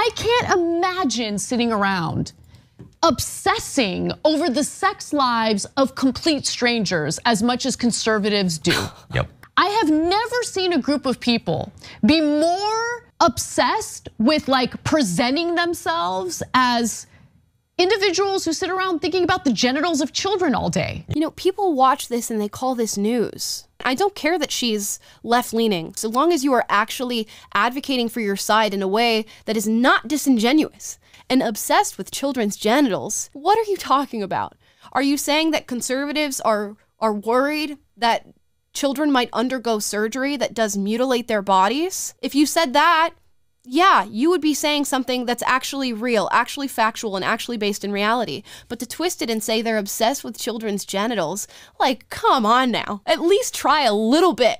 I can't imagine sitting around obsessing over the sex lives of complete strangers as much as conservatives do. Yep. I have never seen a group of people be more obsessed with like presenting themselves as individuals who sit around thinking about the genitals of children all day. You know, people watch this and they call this news. I don't care that she's left leaning, so long as you are actually advocating for your side in a way that is not disingenuous and obsessed with children's genitals. What are you talking about? Are you saying that conservatives are are worried that children might undergo surgery that does mutilate their bodies? If you said that, yeah, you would be saying something that's actually real, actually factual, and actually based in reality. But to twist it and say they're obsessed with children's genitals, like, come on now. At least try a little bit.